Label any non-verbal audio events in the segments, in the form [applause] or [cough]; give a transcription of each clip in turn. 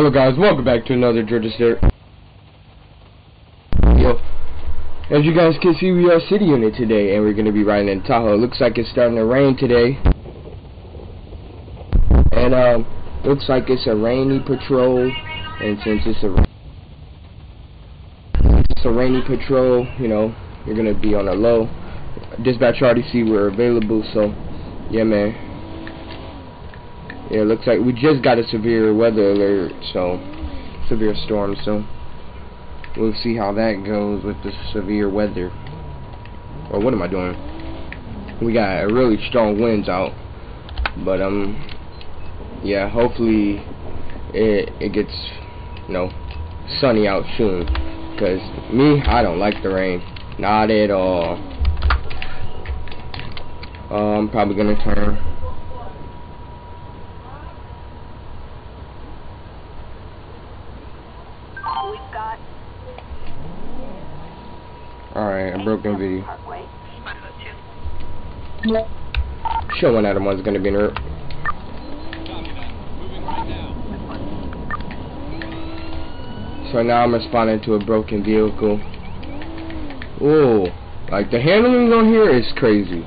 Hello guys, welcome back to another Georgia State. As you guys can see, we are City Unit today, and we're going to be riding in Tahoe. It Looks like it's starting to rain today. And, um, looks like it's a rainy patrol, and since it's a, it's a rainy patrol, you know, you're going to be on a low. Dispatch RDC, we're available, so, yeah, man. Yeah, it looks like we just got a severe weather alert, so severe storm, so we'll see how that goes with the severe weather. Or what am I doing? We got really strong winds out, but um, yeah, hopefully it it gets you know sunny out soon. Cause me, I don't like the rain, not at all. Uh, I'm probably gonna turn. Broken video. Sure one them was gonna be hurt. So now I'm responding to a broken vehicle. Ooh, like the handling on here is crazy.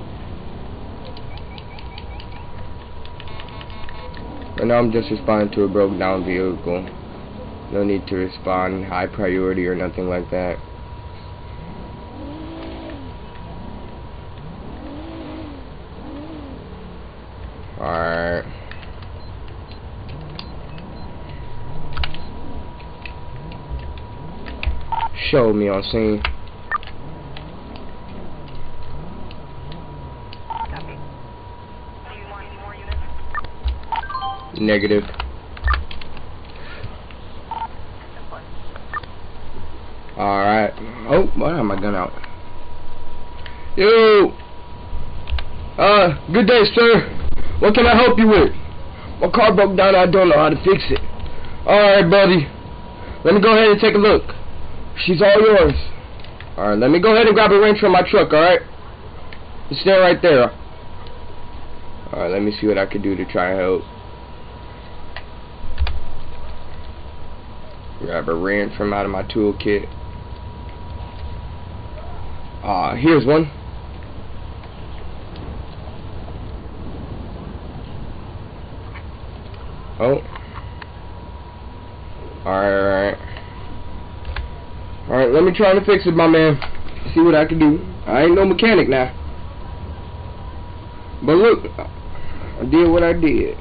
But now I'm just responding to a broke down vehicle. No need to respond high priority or nothing like that. Alright. Show me on scene. Negative. Alright. Oh, why am I gun out? Yo! Uh, good day, sir. What can I help you with? My car broke down. I don't know how to fix it. Alright, buddy. Let me go ahead and take a look. She's all yours. Alright, let me go ahead and grab a wrench from my truck, alright? Just stay right there. Alright, let me see what I can do to try and help. Grab a wrench from out of my toolkit. Ah, uh, here's one. Oh. Alright, alright. Alright, let me try to fix it, my man. See what I can do. I ain't no mechanic now. But look, I did what I did.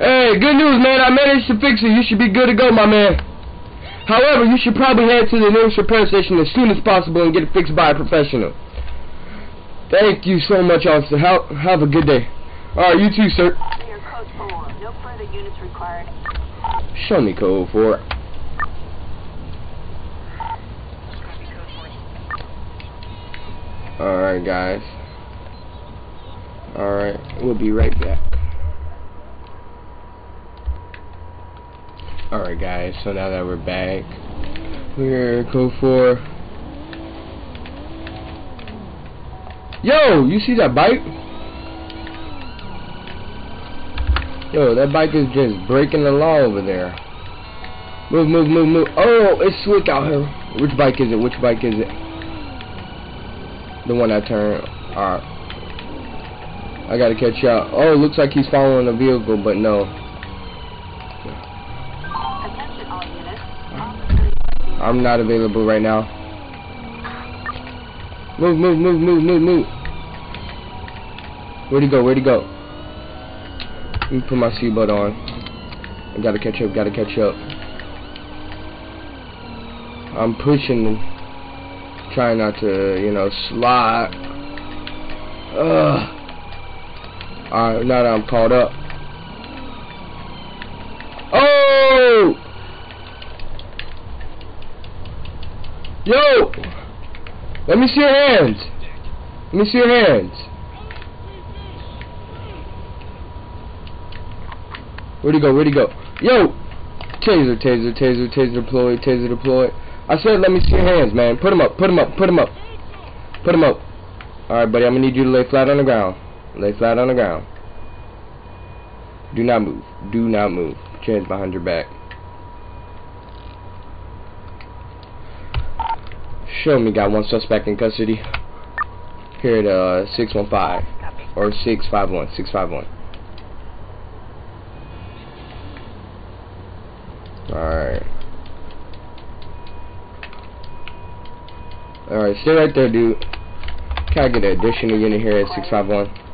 Hey, good news, man. I managed to fix it. You should be good to go, my man. However, you should probably head to the nearest repair station as soon as possible and get it fixed by a professional. Thank you so much, officer. Have, have a good day. Alright, you too, sir. No further units required. Show me code 4. Alright, guys. Alright, we'll be right back. Alright, guys, so now that we're back, we're code 4. Yo, you see that bike? Yo, that bike is just breaking the law over there. Move, move, move, move. Oh, it's slick out here. Which bike is it? Which bike is it? The one I turned. Alright. I gotta catch up. Oh, looks like he's following a vehicle, but no. I'm not available right now. Move, move, move, move, move, move. Where'd he go? Where'd he go? Let me put my seatbelt on. I gotta catch up, gotta catch up. I'm pushing, trying not to, you know, slide. Ugh. Alright, now that I'm caught up. Oh! Yo! Let me see your hands. Let me see your hands. Where'd he go? Where'd he go? Yo! Taser, taser, taser, taser deployed, taser deployed. I said let me see your hands, man. Put them up, put them up, put them up. Put them up. Alright, buddy, I'm gonna need you to lay flat on the ground. Lay flat on the ground. Do not move. Do not move. Put hands behind your back. Show me got one suspect in custody. Here at uh 615 or 651 651. Alright. Alright, stay right there, dude. Can I get an additional unit here at 651?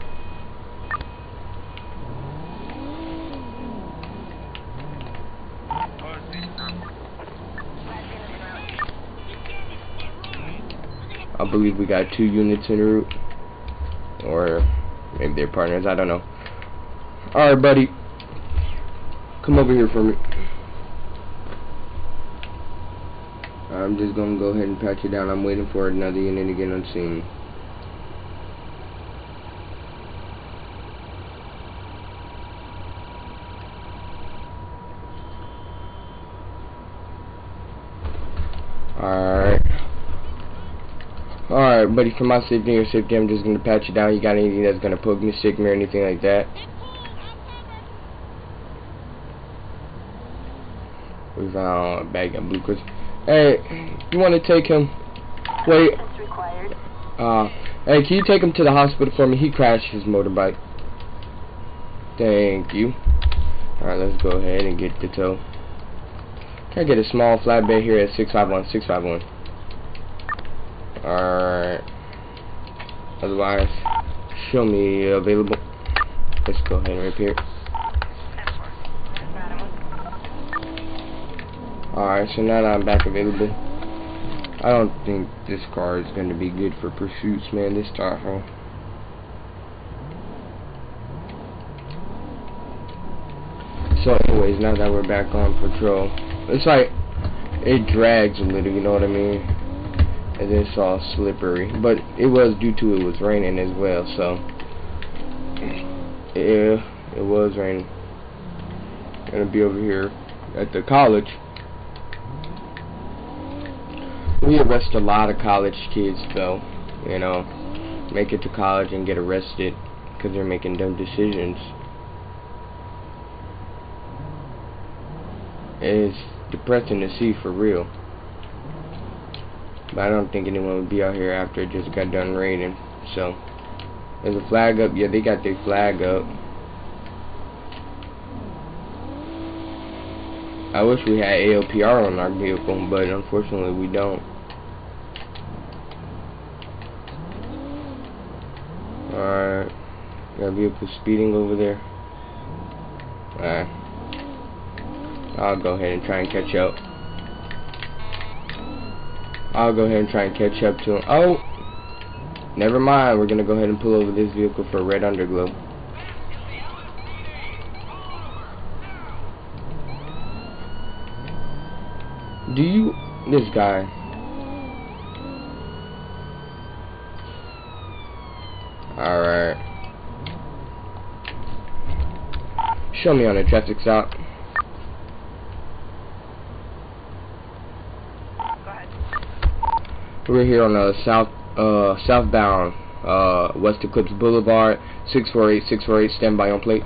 I believe we got two units en route. Or maybe they're partners, I don't know. Alright, buddy. Come over here for me. I'm just gonna go ahead and patch you down. I'm waiting for another unit to get on scene. Alright. Alright, buddy, for my safety or safety, I'm just gonna pat you down. You got anything that's gonna poke me, stick me, or anything like that? We found a bag of blue crystals. Hey, you wanna take him? Wait, uh, hey, can you take him to the hospital for me? He crashed his motorbike. Thank you. Alright, let's go ahead and get the tow. Can I get a small flatbed here at 651, 651? Alright. Otherwise, show me available. Let's go ahead and repair. Alright, so now that I'm back available, I don't think this car is going to be good for pursuits, man. This Tahoe. So, anyways, now that we're back on patrol, it's like it drags a little, you know what I mean? And it's all slippery, but it was due to it was raining as well. So, yeah, it was raining. Gonna be over here at the college. We arrest a lot of college kids, though. You know, make it to college and get arrested because they're making dumb decisions. It's depressing to see for real. But I don't think anyone would be out here after it just got done raining. So, there's a flag up. Yeah, they got their flag up. I wish we had ALPR on our vehicle, but unfortunately we don't. Alright. Got a vehicle speeding over there. Alright. I'll go ahead and try and catch up. I'll go ahead and try and catch up to him. Oh! Never mind. We're going to go ahead and pull over this vehicle for a red underglow. Do you... This guy... Alright. Show me on a traffic stop. We're here on the south uh southbound uh West Eclipse Boulevard, six four eight six four eight. Stand by on plate.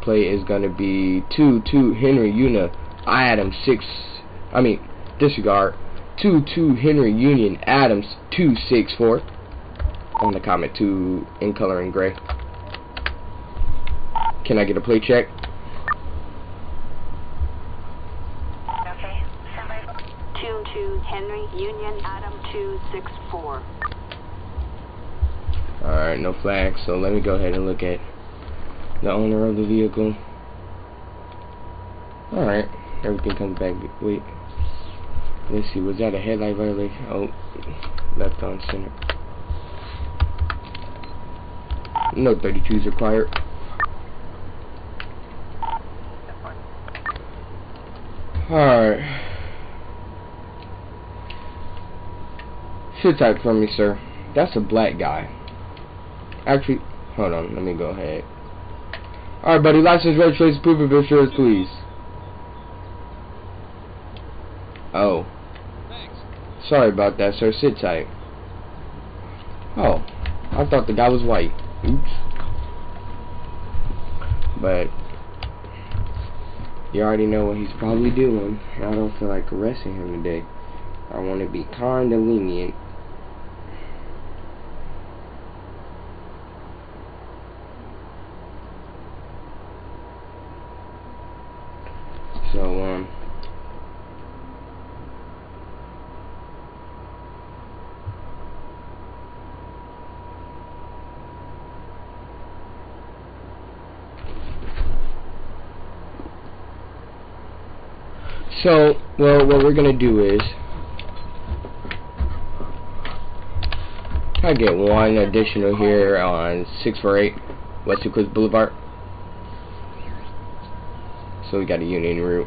Plate is gonna be two two Henry Una Adams six. I mean disregard two two Henry Union Adams two six four. On the comment two in color and gray. Can I get a plate check? Okay. Two two Henry Union Adam two six four. Alright, no flags, so let me go ahead and look at the owner of the vehicle. Alright, everything comes back. Wait. Let's see, was that a headlight violation? Oh, left on center. No 32s required. Alright. Sit tight for me, sir. That's a black guy. Actually, hold on. Let me go ahead. Alright, buddy. License, registration, proof of insurance, please. Oh. Thanks. Sorry about that, sir. Sit tight. Oh. I thought the guy was white. Oops. but you already know what he's probably doing. I don't feel like arresting him today. I want to be kind and lenient. So, um, So, well, what we're gonna do is, I get one additional here on 648 West Euclid Boulevard. So we got a Union route.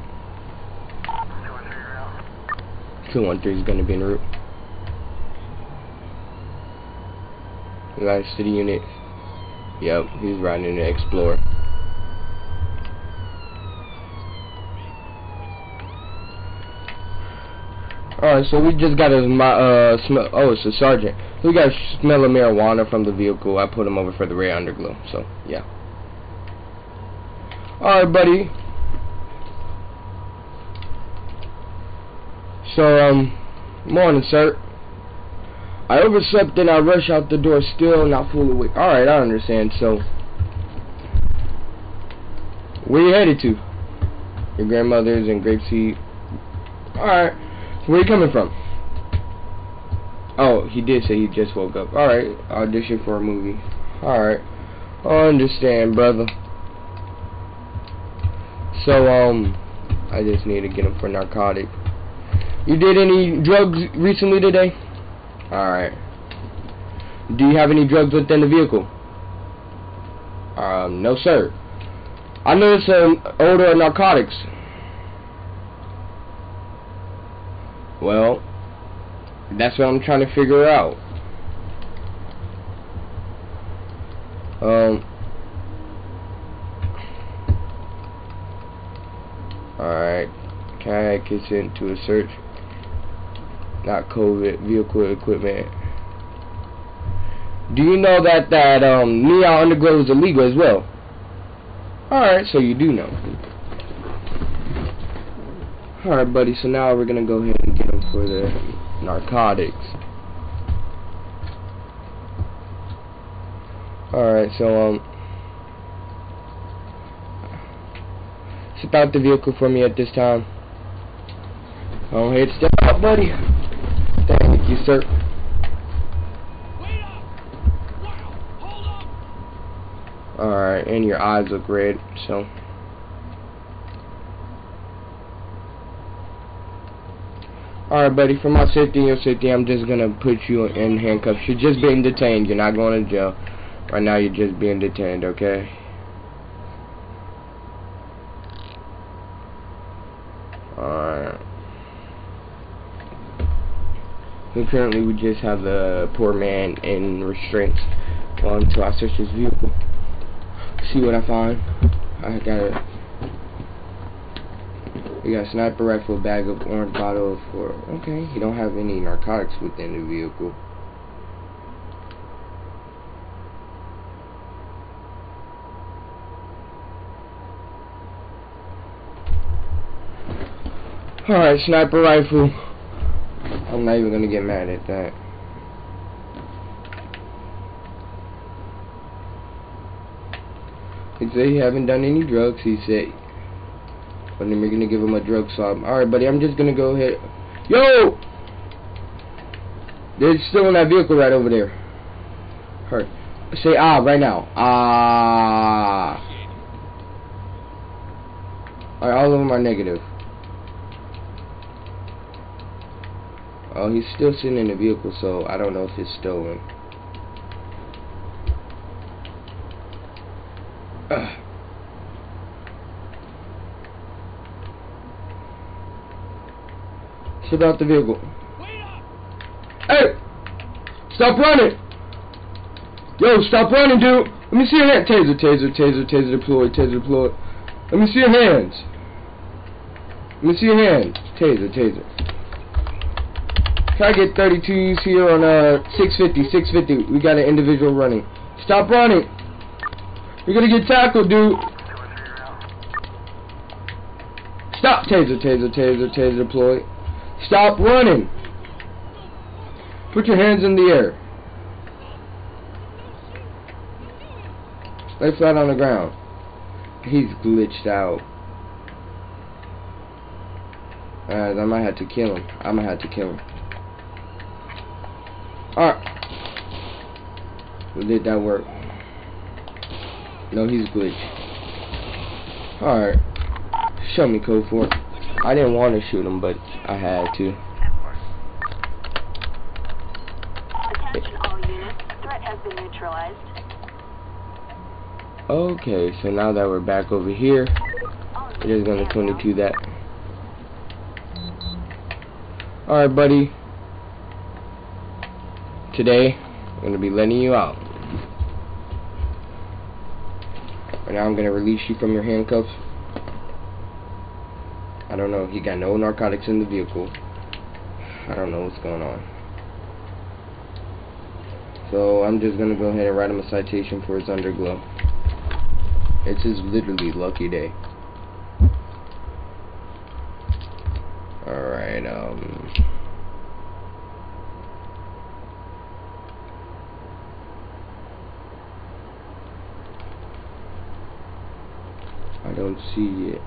213 is gonna be in route. A city unit. Yep, he's riding in the Explorer. Alright, so we just got a uh smell. Oh, it's a sergeant. We got a smell of marijuana from the vehicle. I put him over for the rear underglow. So yeah. Alright, buddy. So um, morning, sir. I overslept and I rush out the door still not fully awake. Alright, I understand. So, where you headed to? Your grandmother's in Grapeseed. Alright. Where you coming from? Oh, he did say he just woke up. Alright, audition for a movie. Alright. I understand, brother. So, um, I just need to get him for narcotic. You did any drugs recently today? Alright. Do you have any drugs within the vehicle? Um, no sir. I noticed some odor of narcotics. Well, that's what I'm trying to figure out. Um. Alright. Kayak gets into a search. Not COVID vehicle equipment. Do you know that that um neon underglow is illegal as well? Alright, so you do know. Alright, buddy, so now we're gonna go ahead and get him for the narcotics. Alright, so, um, step out the vehicle for me at this time. Oh hey step out, buddy. Thank you, sir. Alright, and your eyes look red, so... Alright, buddy, for my safety and your safety, I'm just gonna put you in handcuffs. You're just being detained. You're not going to jail. Right now, you're just being detained, okay? Alright. Apparently, we just have the poor man in restraints well, until I search his vehicle. See what I find. I got a we got sniper rifle, bag of orange bottle for... Okay, you don't have any narcotics within the vehicle. Alright, sniper rifle. I'm not even gonna get mad at that. He said he haven't done any drugs. He said but then we're gonna give him a drug swab. Alright, buddy, I'm just gonna go ahead. Yo! They're still in that vehicle right over there. Hurt. Say ah right now. Ah. Alright, all of them are negative. Oh, he's still sitting in the vehicle, so I don't know if it's stolen. Ugh. Sit out the vehicle. Hey! Stop running! Yo, stop running, dude! Let me see your hand. Taser, taser, taser, taser deployed, taser deployed. Let me see your hands. Let me see your hands. Taser, taser. Try to get 32s here on uh 650, 650. We got an individual running. Stop running. You're gonna get tackled, dude. Stop! Taser, taser, taser, taser deployed. Stop running! Put your hands in the air. Lay flat on the ground. He's glitched out. Alright, I might have to kill him. I might have to kill him. Alright. Did that work? No, he's glitched. Alright. Show me code for it. I didn't want to shoot him, but I had to. Attention all units. Threat has been neutralized. Okay, so now that we're back over here, All we're just gonna 22 that. Alright, buddy. Today, I'm gonna be letting you out. Right now, I'm gonna release you from your handcuffs. I don't know. He got no narcotics in the vehicle. I don't know what's going on. So I'm just gonna go ahead and write him a citation for his underglow. It's his literally lucky day. Alright, um I don't see it.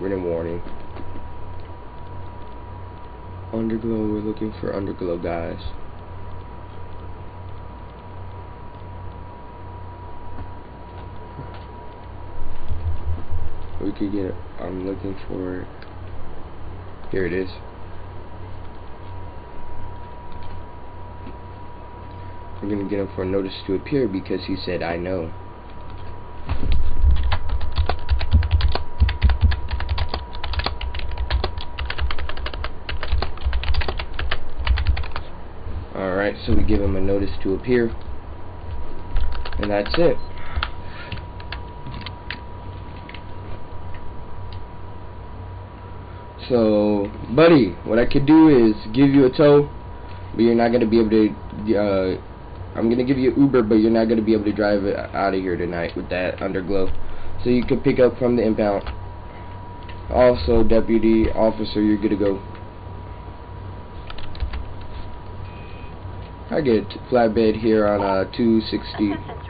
Written warning. Underglow, we're looking for underglow guys. we could get I'm looking for it. here it is we're gonna get him for a notice to appear because he said I know alright so we give him a notice to appear and that's it So, buddy, what I could do is give you a tow, but you're not gonna be able to. Uh, I'm gonna give you Uber, but you're not gonna be able to drive it out of here tonight with that underglow. So you could pick up from the impound. Also, deputy officer, you're good to go. I get a flatbed here on a 260, Assistance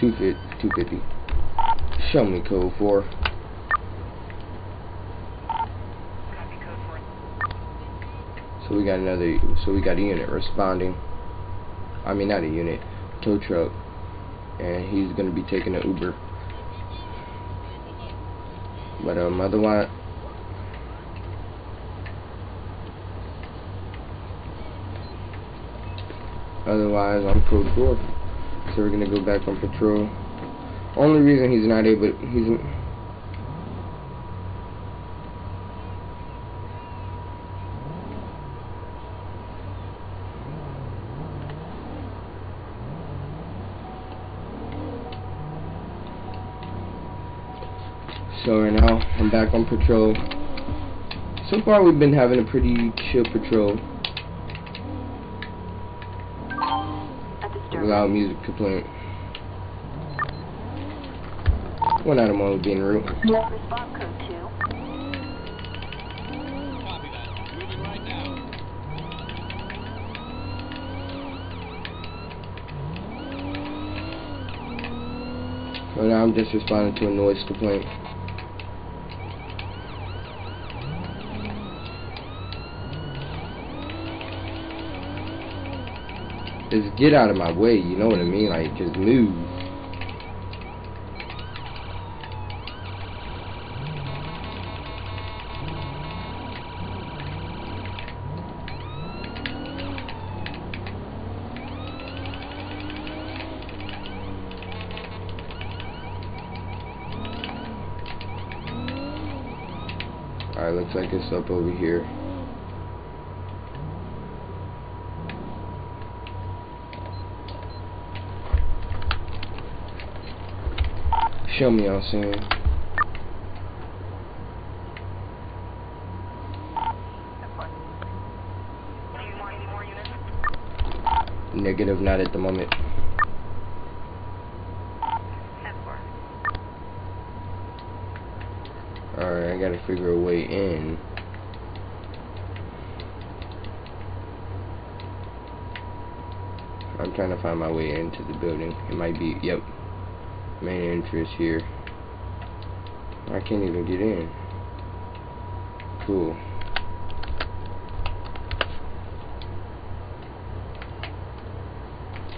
250, 250. Show me code 4. Code 4. So we got another, so we got a unit responding. I mean, not a unit, tow truck. And he's gonna be taking an Uber. But um, otherwise, otherwise I'm code four. So we're gonna go back on patrol. Only reason he's not able, he's So right now, I'm back on patrol. So far, we've been having a pretty chill patrol. Loud music complaint. One item on being rude. Response code 2. Copy that. Moving right now. So now I'm just responding to a noise complaint. Just get out of my way, you know what I mean? Like, just move. Alright, looks like it's up over here. Show me all soon. Negative, not at the moment. There. I gotta figure a way in. I'm trying to find my way into the building. It might be, yep, main entrance here. I can't even get in. Cool.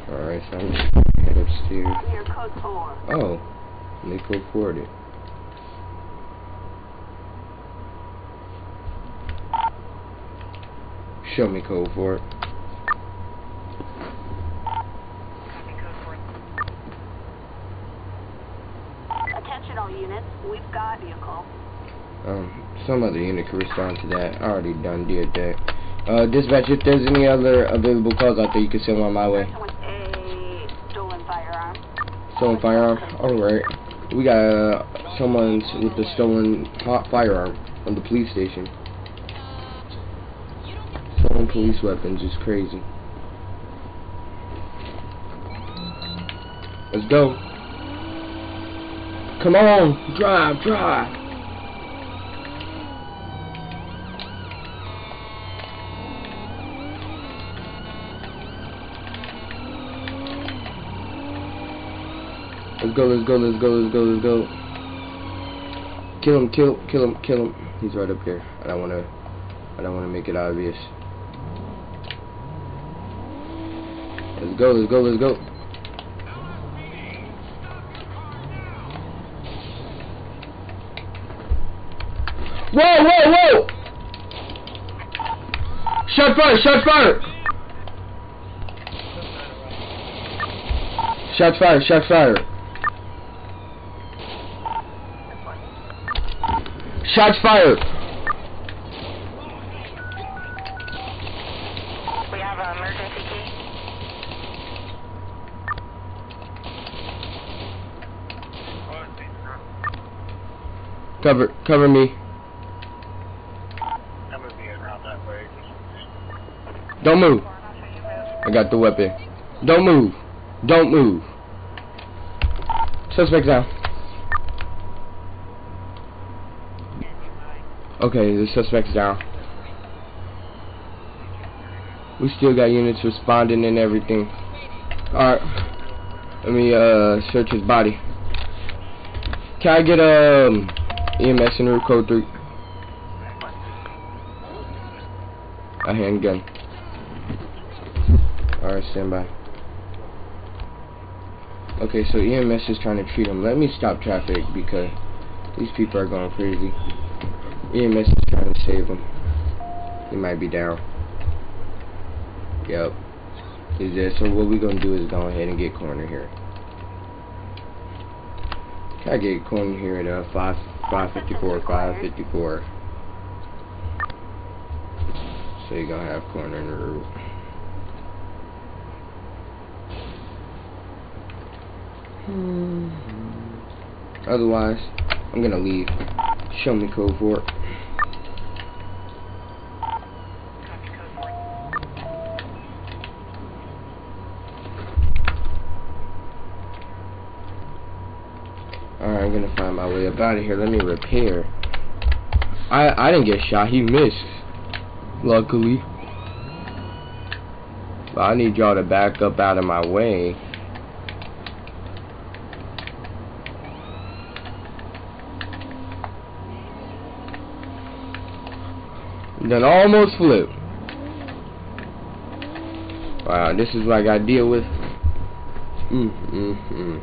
Alright, so I'm just gonna head upstairs. Near code 4. Oh, they go forward it. Show me code for it. Attention all units. We've got vehicle. Um, some other unit can respond to that. I already done did that. Uh, dispatch, if there's any other available calls out there, you can send one my way. Person with a stolen firearm. Stolen firearm. Alright. We got uh, someone with a stolen hot firearm from the police station. Stolen police weapons is crazy. Let's go. Come on, drive, drive. Let's go, let's go, let's go, let's go, let's go. Kill him, kill, him, kill him, kill him. He's right up here. I don't wanna, I don't wanna make it obvious. Let's go, let's go, let's go. Fire, shot fire! Shot fire, shot fire. Shots fired. We have an emergency key. Cover, cover me. I'm gonna be around that way. Don't move. I got the weapon. Don't move. Don't move. Suspect down. Okay, the suspect's down. We still got units responding and everything. Alright. Let me uh search his body. Can I get um EMS in route code three? A handgun. Alright, stand by. Okay, so EMS is trying to treat him. Let me stop traffic because these people are going crazy. EMS is trying to save him. He might be down. Yep. He's dead. So what we're gonna do is go ahead and get coroner here. Can I get coroner here at uh five five fifty four five fifty four. So you're gonna have coroner in the route. Hmm. Otherwise, I'm gonna leave. Show me code for it. Alright, I'm gonna find my way up out of here. Let me repair. I I didn't get shot. He missed. Luckily. But I need y'all to back up out of my way. Then almost flipped. Wow, this is what I deal with. Mm, mm, mm.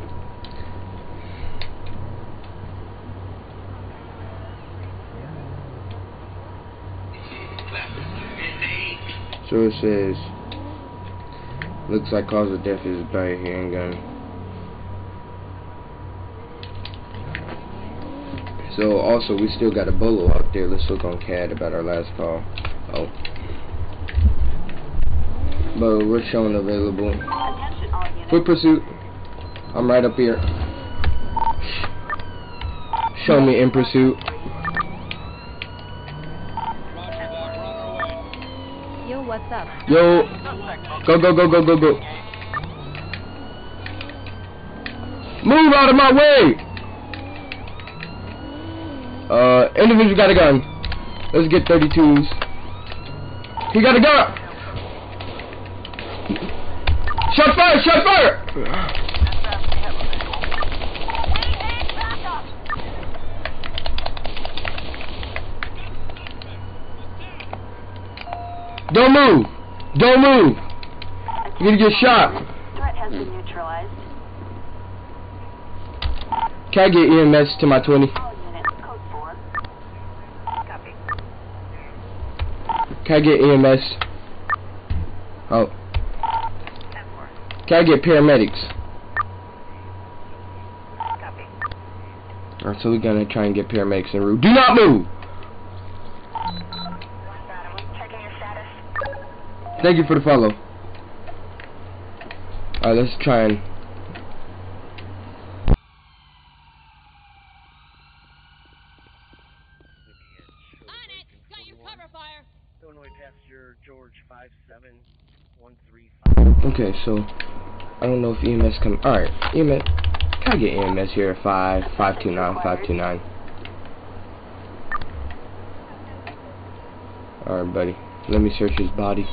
So it says, looks like cause of death is by a handgun. So also we still got a bolo out there. Let's look on CAD about our last call. Oh. But we're showing available. Foot pursuit. I'm right up here. Show me in pursuit. Roger that. We're on our way. Yo, what's up? Yo, go go go go go go. Move out of my way. Uh, Individual got a gun. Let's get 32s. He got a gun. Shot fire! Shot fire! Don't move! Don't move! You're gonna get shot. Threat has been neutralized. Can I get EMS to my 20? Can I get EMS? Oh. Can I get paramedics? Alright, so we're gonna try and get paramedics in route. Do not move! Thank you for the follow. Alright, let's try and... On it! Got your cover fire! Illinois passenger George 57135. Okay, so... I don't know if EMS come... Alright, EMS... Can I get EMS here at 5, 529, 529? Alright, buddy. Let me search his body.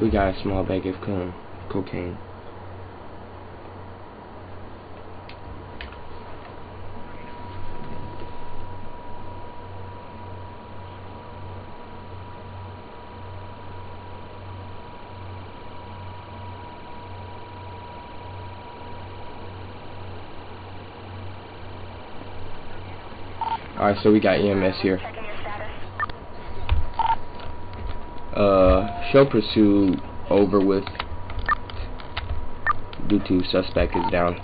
We got a small bag of cocaine. Alright, so we got EMS here. Uh, show pursuit over with due to suspect is down.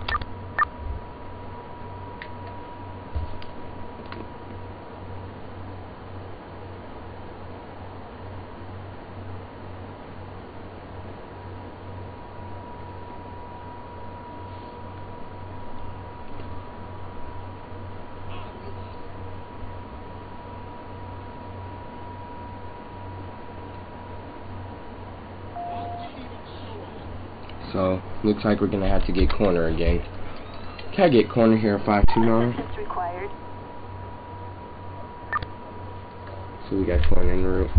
So, looks like we're gonna have to get coroner again. Can I get coroner here at 529? Assistance required. So we got coroner en route.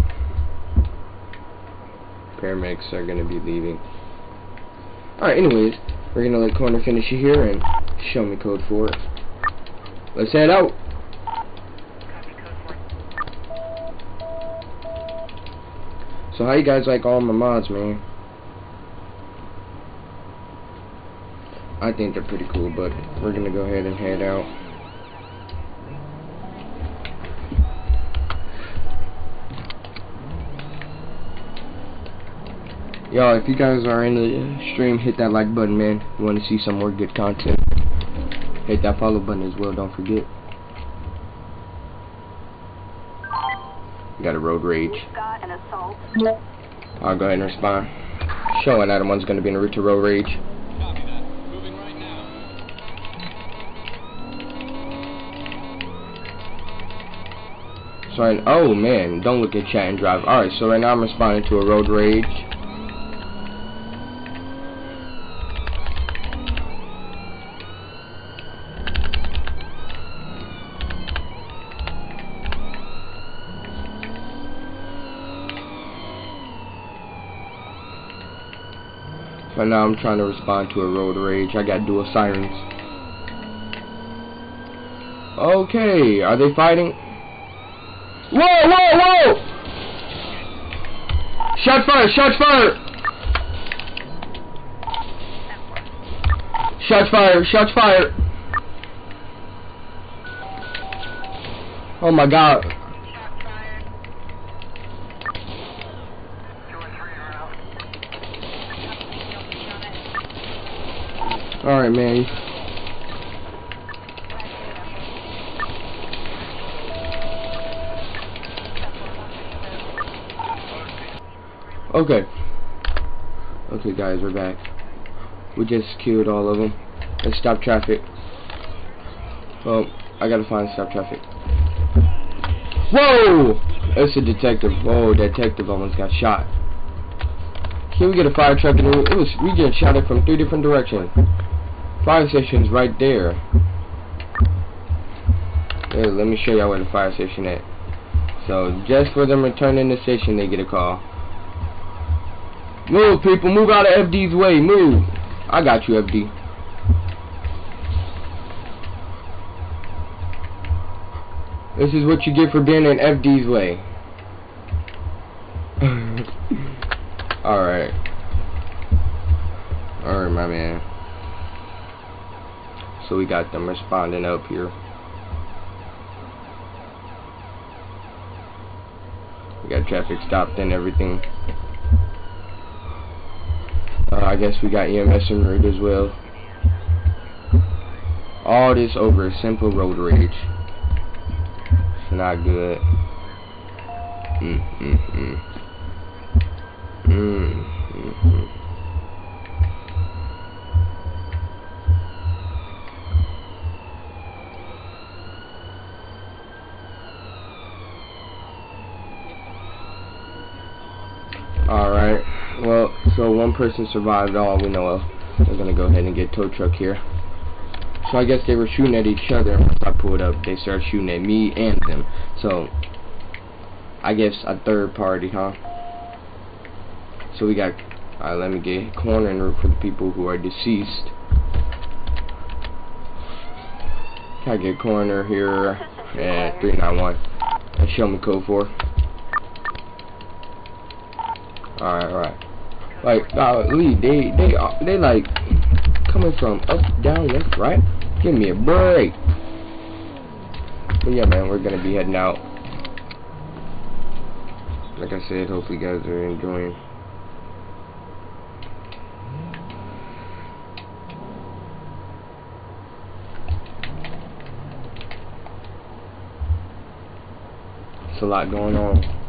Paramedics are gonna be leaving. Alright, anyways, we're gonna let coroner finish it here and show me code for it. Let's head out. So how you guys like all my mods, man? I think they're pretty cool, but we're gonna go ahead and head out. Y'all, if you guys are in the stream, hit that like button, man. You want to see some more good content. Hit that follow button as well, don't forget. Got a road rage. Got an assault. I'll go ahead and respond. Showing that one's going to be en route to road rage. So, I, oh man, don't look at chat and drive. Alright, so right now I'm responding to a road rage. So now I'm trying to respond to a road rage. I got dual sirens. Okay, are they fighting? Whoa, whoa, whoa! Shot fired, shot fired! Shots fired, shots fired! Oh my god. Alright, man. Okay. Okay, guys, we're back. We just killed all of them. Let's stop traffic. Well, I gotta find stop traffic. Whoa! It's a detective. Whoa, detective almost got shot. Can we get a fire truck? And it was we getting shot at from three different directions. Fire station's right there. Let me show y'all where the fire station at. So just for them returning the station, they get a call. Move, people, move out of FD's way. Move. I got you, FD. This is what you get for being in FD's way. [laughs] Alright. Alright, my man. So we got them responding up here. We got traffic stopped and everything. Uh, I guess we got EMS en route as well. All this over a simple road rage. It's not good. Mm, mm, mm. Mm, mm, mm. Alright, well, so one person survived all we know of. We're gonna go ahead and get tow truck here. So I guess they were shooting at each other, once I pulled up, they started shooting at me and them. So, I guess a third party, huh? So we got, alright, let me get cornering for the people who are deceased. Can I get coroner here at 391 and show me code 4? Alright, alright. Like, golly, they, they, uh, they like coming from up, down, left, right. Give me a break. But yeah, man, we're gonna be heading out. Like I said, hopefully you guys are enjoying. It's a lot going on.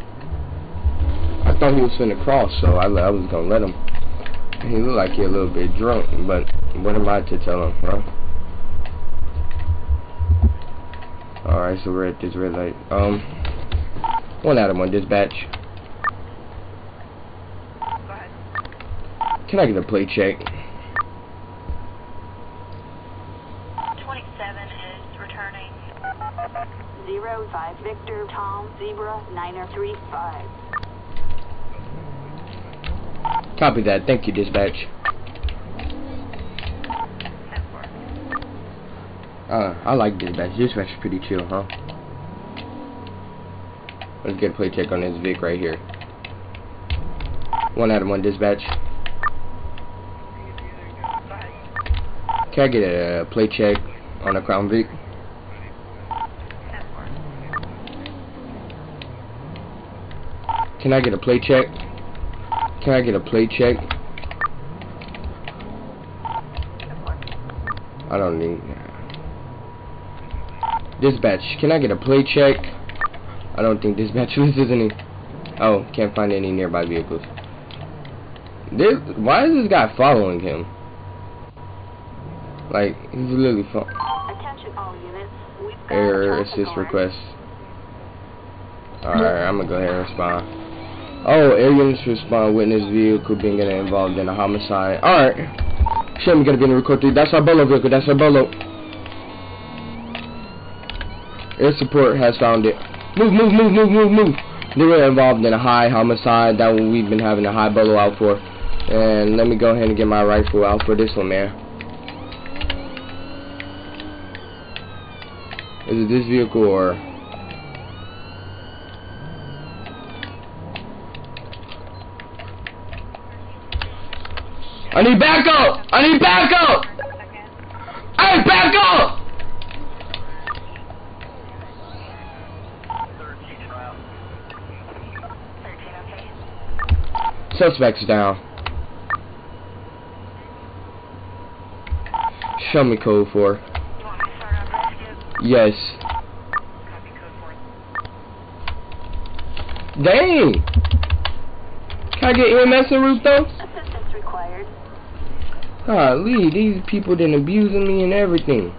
Thought he was finna cross, so I, I was gonna let him. He looked like he a little bit drunk, but what am I to tell him, bro? Alright, so we're at this red light. Um, one out of one dispatch. Can I get a plate check? 27 is returning. Zero five Victor Tom Zebra Niner three five. Copy that. Thank you, dispatch. Uh, I like dispatch. Dispatch is pretty chill, huh? Let's get a play check on this Vic right here. One out of one dispatch. Can I get a play check on a Crown Vic? Can I get a play check? Can I get a play check? I don't need. Dispatch, can I get a play check? I don't think dispatch [laughs] listens any. Oh, can't find any nearby vehicles. This, why is this guy following him? Like, he's literally fo- Attention all units. We've got Error assist request. Alright, I'm gonna go ahead and respond. Oh, air units respond. Witness vehicle being involved in a homicide. Alright. Show me gonna be in record three. That's our bolo vehicle. That's our bolo. Air support has found it. Move, move, move, move, move, move. They were involved in a high homicide. That we've been having a high bolo out for. And let me go ahead and get my rifle out for this one, man. Is it this vehicle or? I need backup! I need backup! Hey, back up! Thirteen okay. Suspects down. Show me code 4. You want me to start on rescue? Yes. Dang! Can I get EMS en route though? Golly, these people been abusing me and everything.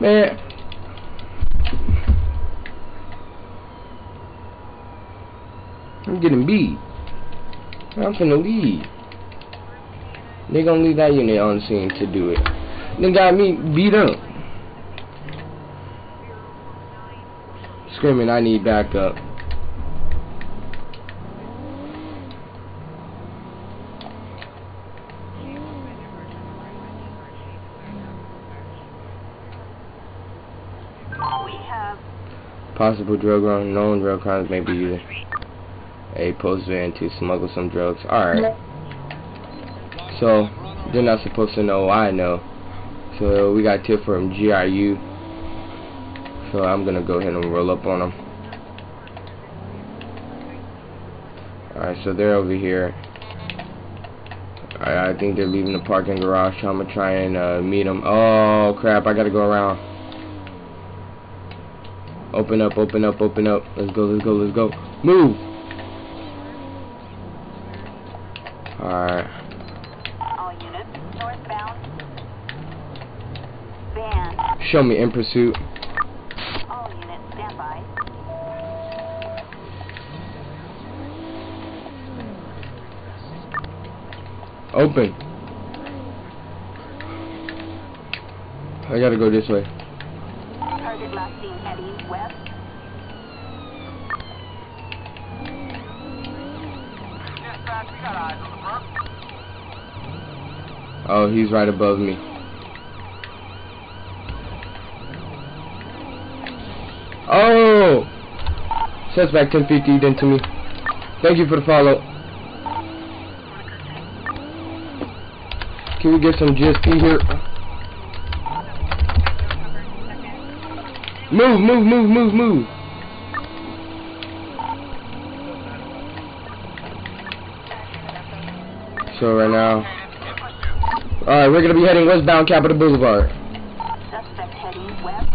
Man. I'm getting beat. I'm finna leave. They gonna leave that unit on scene to do it. They got me beat up. Screaming, I need backup. We have Possible drug run, known drug crimes may be using a post van to smuggle some drugs. Alright. So, they're not supposed to know I know. So, we got a tip from GIU. So, I'm gonna go ahead and roll up on them. Alright, so they're over here. I, I think they're leaving the parking garage. So I'm gonna try and uh, meet them. Oh, crap, I gotta go around. Open up, open up, open up. Let's go, let's go, let's go. Move! Alright. all units northbound. Van, Show me in pursuit. all units stand by. Open. I gotta go this way. Last heading west. Oh, he's right above me. Oh! Suspect 10 feet deep into me. Thank you for the follow. Can we get some GSP here? Move, move, move, move, move. So right now, alright, we're gonna be heading westbound Capitol Boulevard. Heading west.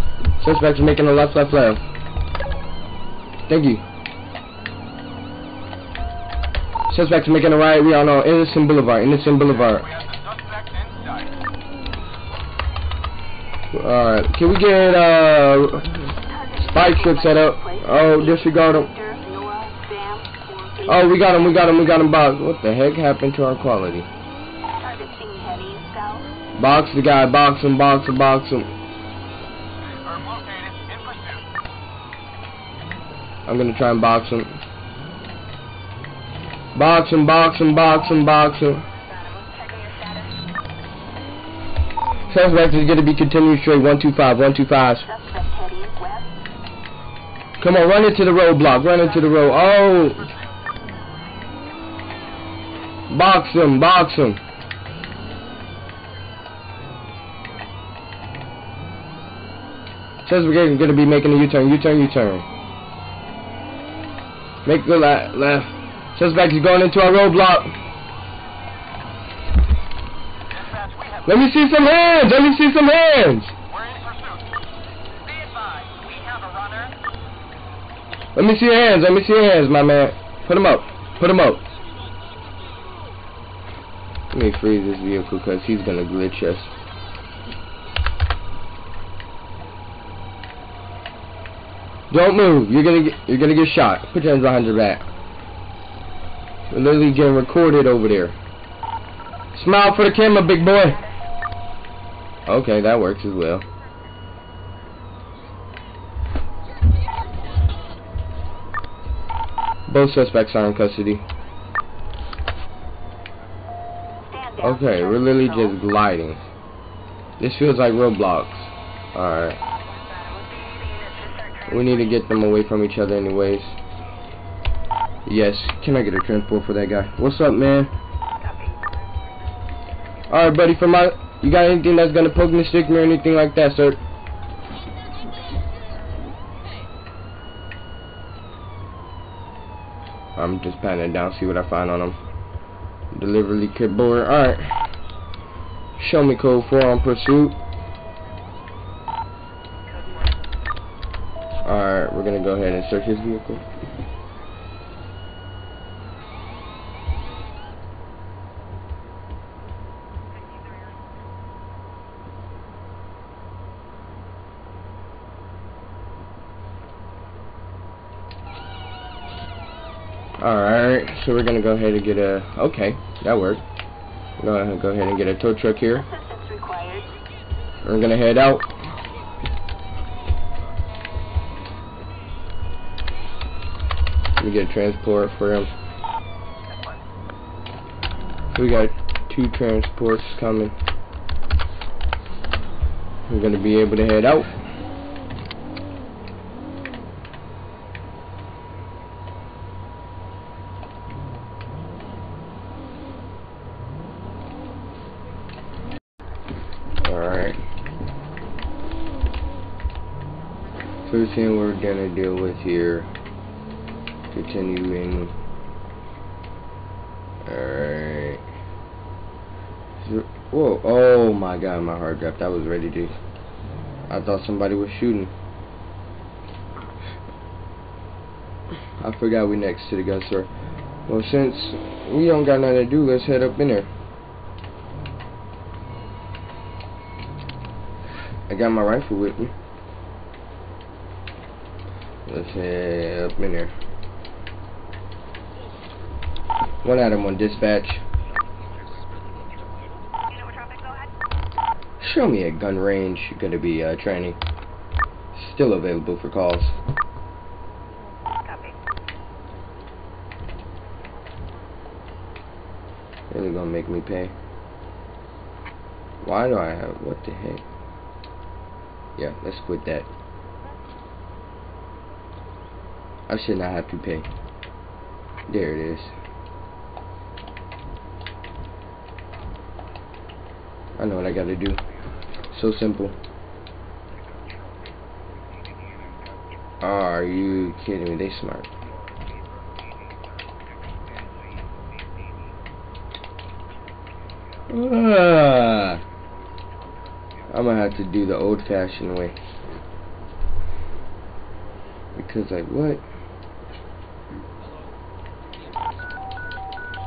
Suspect's making a left, left, left. Thank you. Suspect's making a right. We are on Innocence Boulevard. Innocence Boulevard. Alright, can we get uh spike strip set up? Oh, disregard him. Oh, we got him. We got him. We got him. Box. What the heck happened to our quality? Box the guy. Box him. Box him. Box him. I'm gonna try and box him. Box him. Box him. Box him. Box him. Suspect is gonna be continuing straight. One two five. One two five. Suspect heading west. Come on, run into the roadblock. Run into the road. Oh. Box him. Box him. Suspect is gonna be making a U-turn. U-turn. U-turn. Make the left. left. Suspect is going into our roadblock. Let me see some hands. Let me see some hands. We're in pursuit. Be advised, we have a runner. Let me see your hands. Let me see your hands, my man. Put them up. Put them up. Let me freeze this vehicle because he's gonna glitch us. Don't move. You're gonna get. You're gonna get shot. Put your hands behind your back. We're literally getting recorded over there. Smile for the camera, big boy. Okay, that works as well. Both suspects are in custody. Okay, we're literally just gliding. This feels like Roblox. Alright. We need to get them away from each other anyways. Yes, can I get a transport for that guy? What's up, man? Alright, buddy, for my... You got anything that's gonna poke me, stick me, or anything like that, sir? I'm just patting it down, see what I find on him. Delivery kit board. Alright. Show me code 4 on pursuit. Alright, we're gonna go ahead and search his vehicle. Alright, so we're gonna go ahead and get a. Okay, that worked. Go ahead, go ahead and get a tow truck here. We're gonna head out. We get a transport for him. We got two transports coming. We're gonna be able to head out. Alright. First we're gonna deal with here. Continuing. Alright. Whoa, oh my god, my hard drive. That was ready to. I thought somebody was shooting. I forgot we next to the gun store. Well, since we don't got nothing to do, let's head up in there. I got my rifle with me. Let's head up in there. One item on dispatch. Show me a gun range. Gonna be uh, training. Still available for calls. Really gonna make me pay. Why do I have what the heck? Yeah, let's quit that. I should not have to pay. There it is. I know what I gotta do. So simple. Are you kidding me? They smart. Ah. I'm gonna have to do the old fashioned way. Because like what?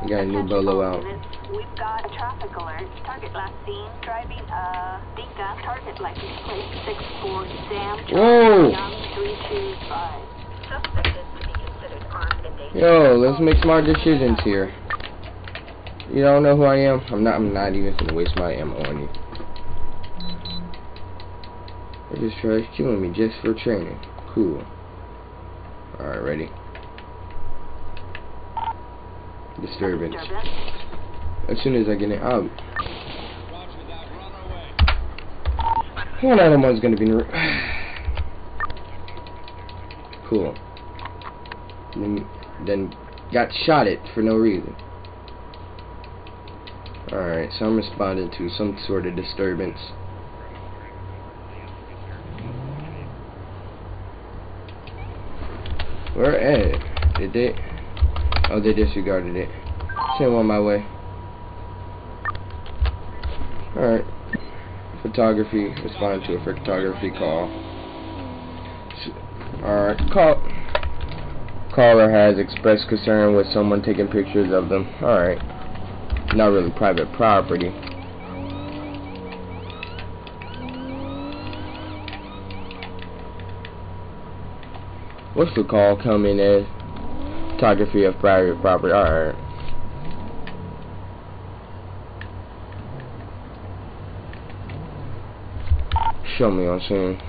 We got a new bolo out. We've got a traffic alert. Target last seen driving uh, a Dinka. Target license plate 64 Sam Whoa! Young 325. Suspect is to be considered armed and dangerous. Yo, let's make smart decisions here. You don't know who I am? I'm not I'm not even gonna waste my ammo on you. They just tried killing me just for training. Cool. Alright, ready? Disturbance. As soon as I get it out, one item one's gonna be. [sighs] cool. Then, then got shot at for no reason. Alright, so I'm responding to some sort of disturbance. Where at? Did they? Oh, they disregarded it. One my way. Alright. Photography. Respond to a photography call. Alright. Call. Caller has expressed concern with someone taking pictures of them. Alright. Not really private property. What's the call coming as? Photography of private property. Alright. Show me on scene.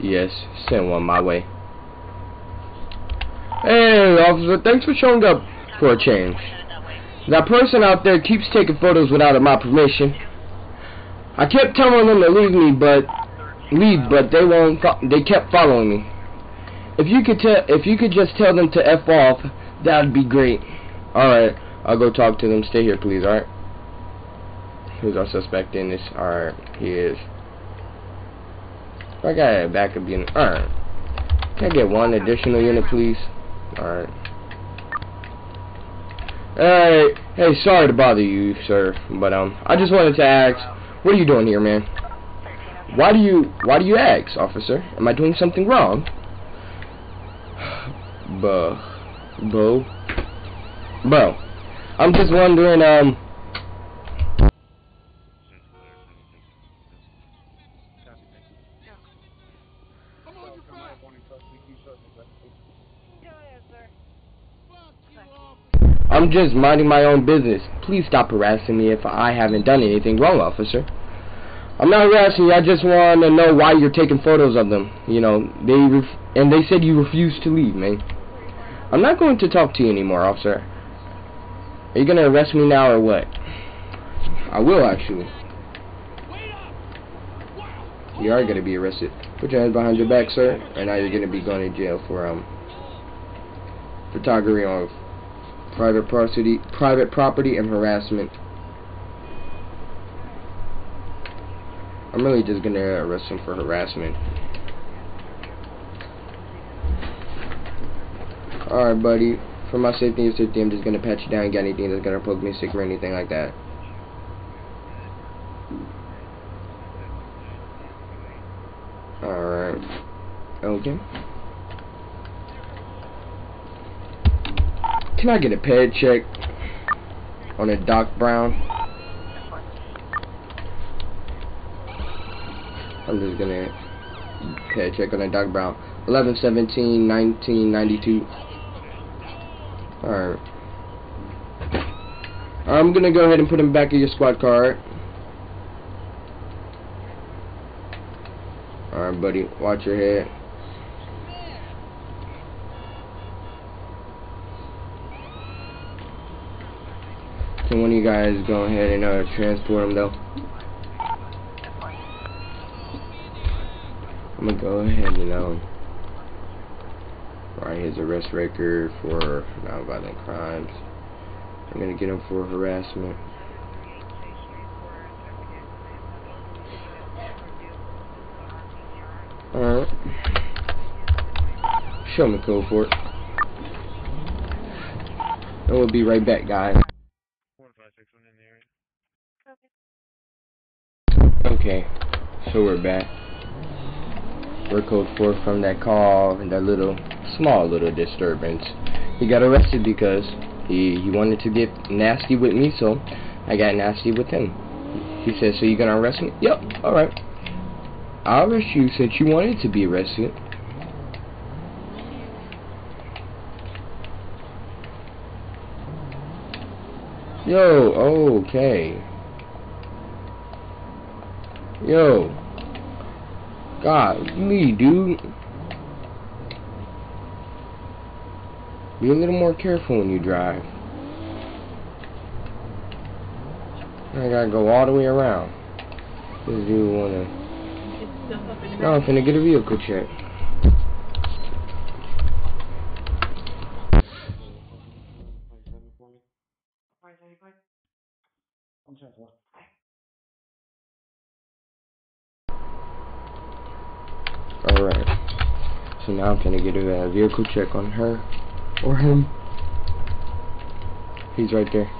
Yes, send one my way. Hey, officer, thanks for showing up for a change. That person out there keeps taking photos without my permission. I kept telling them to leave me, but leave, but they won't. They kept following me. If you could tell, if you could just tell them to f off, that'd be great. All right, I'll go talk to them. Stay here, please. All right. Who's our suspect in this? All right, he is. I got a backup unit. All right. Can I get one additional unit, please? All right. Hey, hey, sorry to bother you, sir, but um, I just wanted to ask, what are you doing here, man? Why do you, why do you ask, officer? Am I doing something wrong? [sighs] Buh, Bo, Bro, I'm just wondering, um... I'm just minding my own business. Please stop harassing me if I haven't done anything wrong, officer. I'm not harassing you. I just want to know why you're taking photos of them. You know, they and they said you refused to leave, man. I'm not going to talk to you anymore, officer. Are you gonna arrest me now or what? I will actually. You are gonna be arrested. Put your hands behind your back, sir. And now you're gonna be going to jail for um photography on private property, private property, and harassment. I'm really just gonna arrest him for harassment. Alright, buddy. For my safety and safety, I'm just gonna pat you down and get anything that's gonna poke me sick or anything like that. Alright. Okay. Can I get a ped check on a Doc Brown? I'm just gonna ped check on a Doc Brown. 11 17 1992. Alright. I'm gonna go ahead and put him back in your squad car. Alright, buddy. Watch your head. Can one of you guys go ahead and uh, transport him, though? I'm gonna go ahead and um, write his arrest record for nonviolent crimes. I'm gonna get him for harassment. Alright. Show me code for it. And we'll be right back, guys. Okay, so we're back. We're code 4 from that call and that little, small little disturbance. He got arrested because he, he wanted to get nasty with me, so I got nasty with him. He said, so you gonna arrest me? Yep, alright. I'll arrest you since you wanted to be arrested. Yo, okay. Yo. God, me, dude. Be a little more careful when you drive. I gotta go all the way around. This dude wanna. No, I'm finna get a vehicle check. Now I'm gonna get a uh, vehicle check on her or him. He's right there.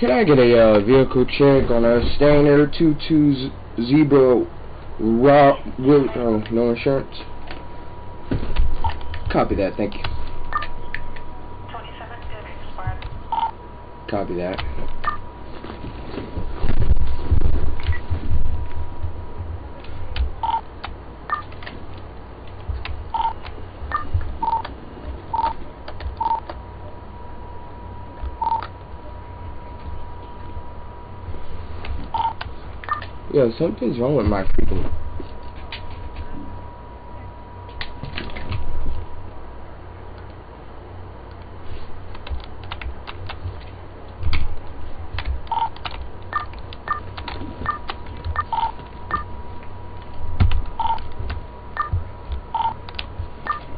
Can I get a uh, vehicle check on a Stanier 22 Zebra Raw with oh, no insurance? Copy that, thank you. 27 good expired. Copy that. Yo, something's wrong with my freaking.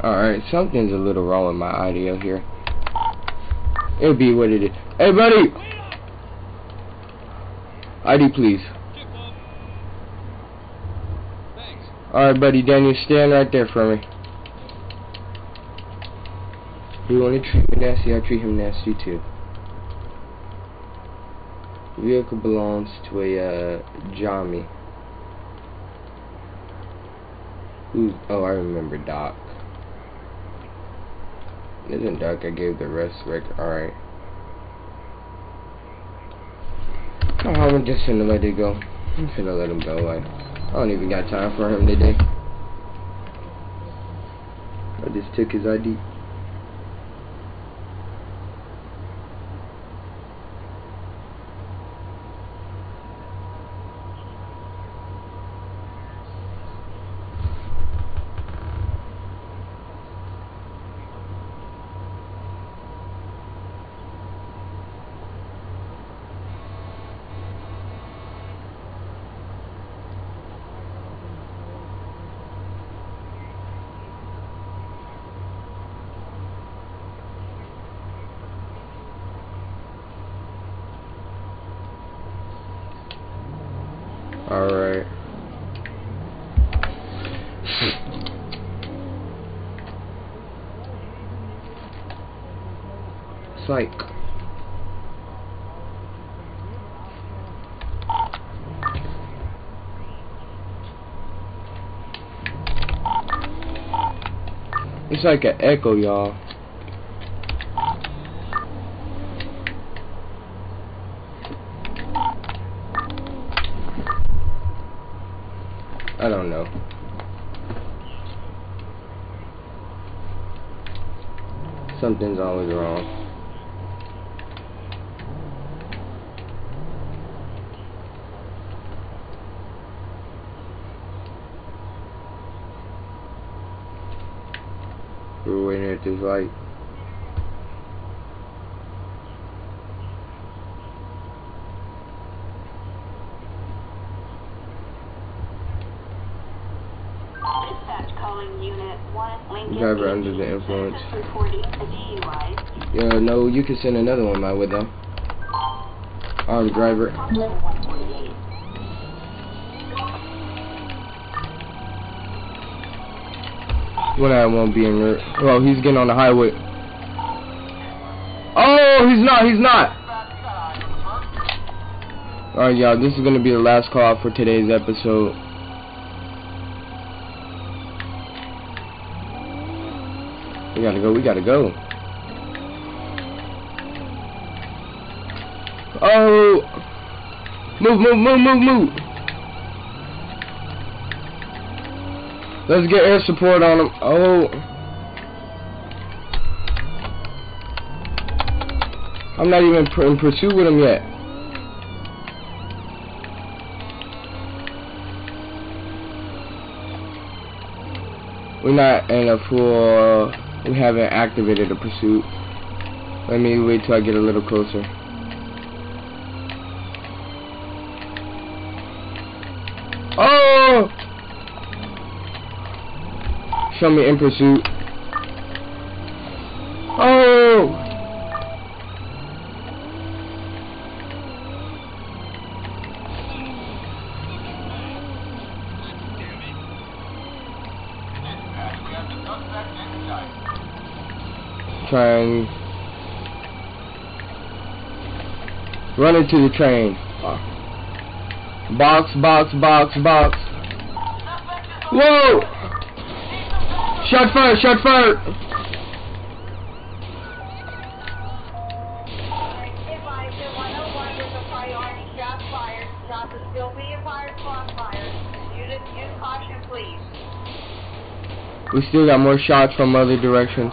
Alright, something's a little wrong with my audio here. It'll be what it is. Hey, buddy! ID, please. Chip up. Thanks. Alright, buddy, Daniel, stand right there for me. You want to treat me nasty, I treat him nasty too. The vehicle belongs to a, uh, Jami. Who's, oh, I remember Doc. Isn't Doc I gave the rest record, alright. I'm just gonna let it go. I'm gonna let him go, like, I don't even got time for him today. I just took his ID. Alright. Psych. It's like an echo, y'all. I don't know. Something's always wrong. We're waiting at this light. Dispatch calling Unit 1, Lincoln. Driver under the influence. Reporting a DUI. Yeah, no, you can send another one my way though. Armed driver. Level 148. One I won't be in route. Oh, he's getting on the highway. Oh, he's not. He's not. Alright, y'all. This is gonna be the last call for today's episode. We gotta go. We gotta go. Oh! Move, move, move, move, move. Let's get air support on him. Oh. I'm not even in pursuit with him yet. We're not in a full. we haven't activated a pursuit. Let me wait till I get a little closer. Show me in pursuit. Oh! Try and run into the train. Box, box, box, box. Whoa! Shot fire, shot fired! Advise that 101 is a priority shot fired. Shots are still being fired, crossfire. Unit, use caution, please. We still got more shots from other directions.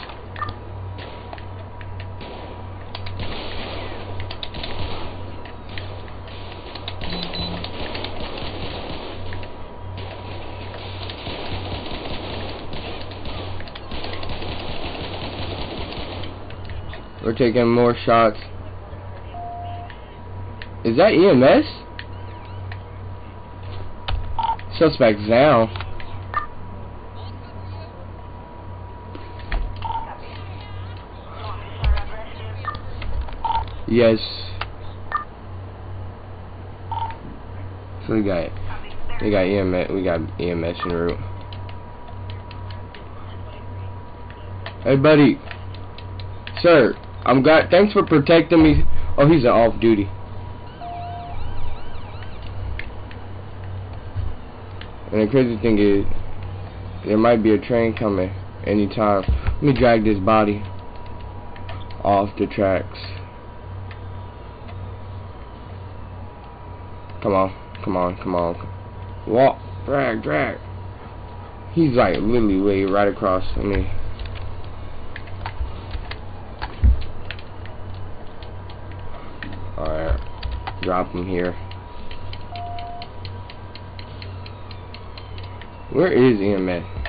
We're taking more shots. Is that EMS? Suspect down. Yes. So we got we got EMS we got EMS en route. Hey buddy. Sir, I'm glad thanks for protecting me. Oh he's an off duty. And the crazy thing is there might be a train coming anytime. Let me drag this body off the tracks. Come on, come on, come on. Walk, drag, drag. He's like literally way right across me. Alright, drop them here. Where is EMS?